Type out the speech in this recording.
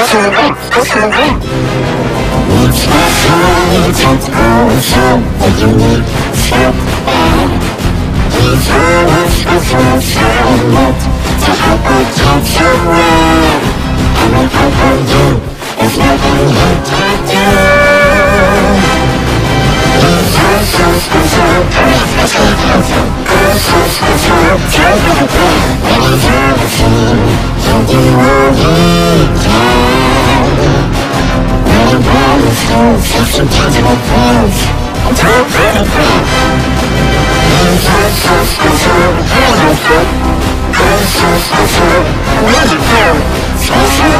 Take a fulfillment to help protect somewhere. And with hope for proof. And don't let it go. These are so special, here's our foot. Oh, so special, where'd you go? Special,